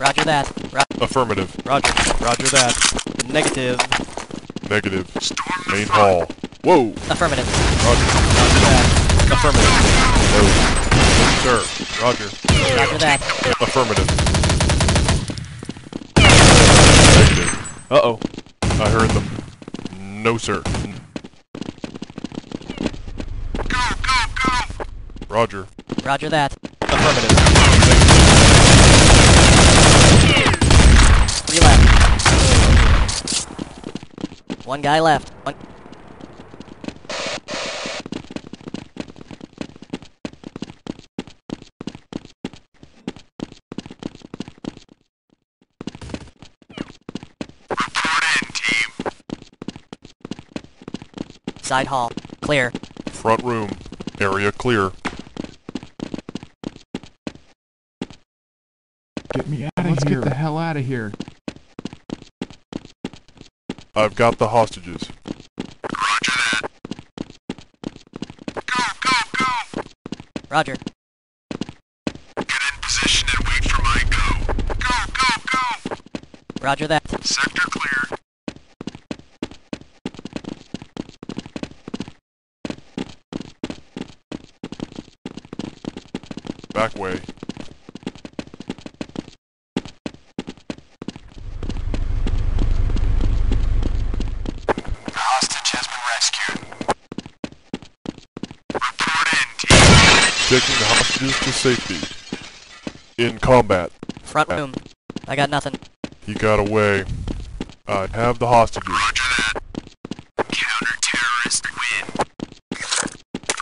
Roger that. Ro Affirmative. Roger. Roger that. Negative. Negative. Main hall. Whoa! Affirmative. Roger. Roger that. Affirmative. No. Sir. Roger. Roger that. Affirmative. Negative. Uh-oh. I heard them. No, sir. Go, go, go! Roger. Roger that. Affirmative. Three left. One guy left. One. Side hall. Clear. Front room. Area clear. Get me out of here. Let's get the hell out of here. I've got the hostages. Roger. That. Go, go, go! Roger. Get in position and wait for my go. Go, go, go! Roger that. Sector clear. Back way. Hostage has been rescued. Report in, team. Taking the hostages to safety. In combat. Front room. I got nothing. He got away. I have the hostages. Roger that. Counter-terrorist win.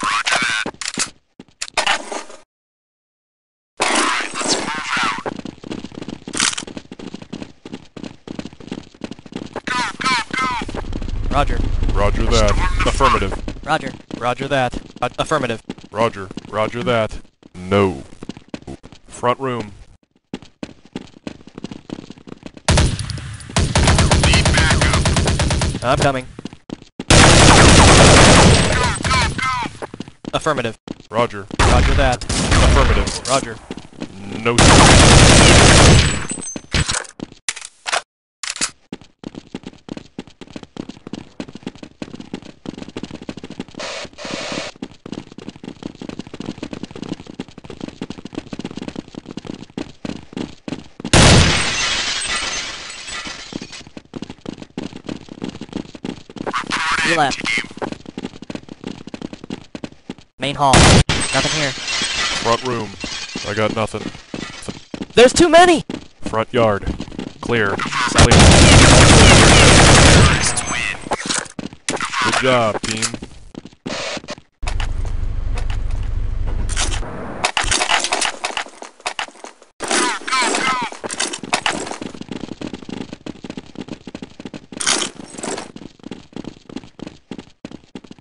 Roger that. Alright, let's move out. Go, go, go! Roger. Roger that. Affirmative. Roger. Roger that. Uh, affirmative. Roger. Roger that. No. Front room. Need backup. I'm coming. Affirmative. Roger. Roger that. Affirmative. Roger. No. Left. Main hall. Nothing here. Front room. I got nothing. There's too many! Front yard. Clear. Clear. Good job, team.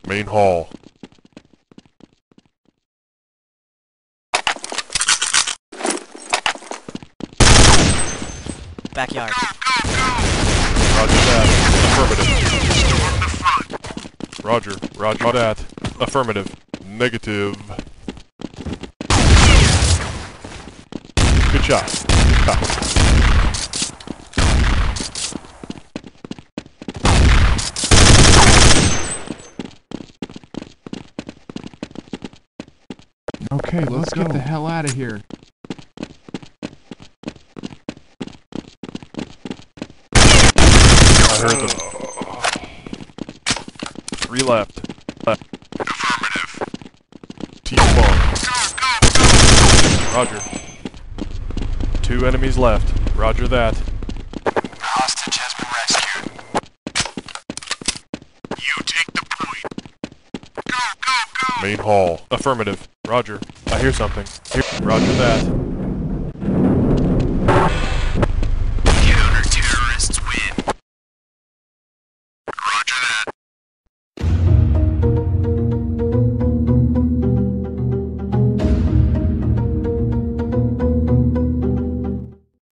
Main hall. Backyard. Roger that. Affirmative. Roger. Roger that. Affirmative. Negative. Good shot. Ah. Okay, let's, get the hell out of here. I heard them. Three left. Left. Affirmative. Team one. Roger. Two enemies left. Roger that. Hostage has been rescued. You take the point. Go, go, go! Main hall. Affirmative. Roger. I hear something. Here. Roger that.